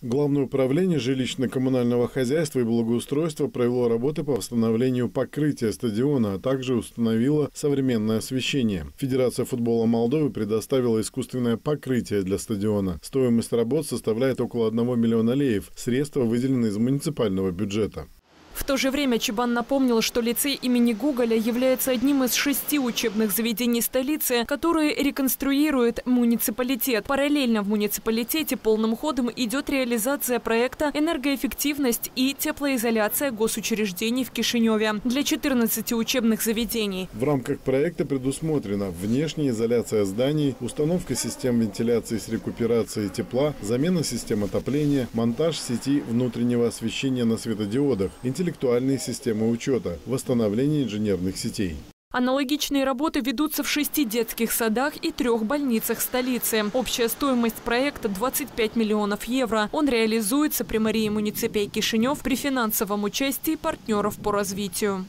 Главное управление жилищно-коммунального хозяйства и благоустройства провело работы по восстановлению покрытия стадиона, а также установило современное освещение. Федерация футбола Молдовы предоставила искусственное покрытие для стадиона. Стоимость работ составляет около 1 миллиона леев. Средства выделены из муниципального бюджета. В то же время Чебан напомнил, что лицей имени Гоголя является одним из шести учебных заведений столицы, которые реконструирует муниципалитет. Параллельно в муниципалитете полным ходом идет реализация проекта «Энергоэффективность и теплоизоляция госучреждений в Кишиневе» для 14 учебных заведений. В рамках проекта предусмотрена внешняя изоляция зданий, установка систем вентиляции с рекуперацией тепла, замена систем отопления, монтаж сети внутреннего освещения на светодиодах, интеллектуальные системы учета, восстановление инженерных сетей. Аналогичные работы ведутся в шести детских садах и трех больницах столицы. Общая стоимость проекта 25 миллионов евро. Он реализуется при Марии Муниципей Кишинев при финансовом участии партнеров по развитию.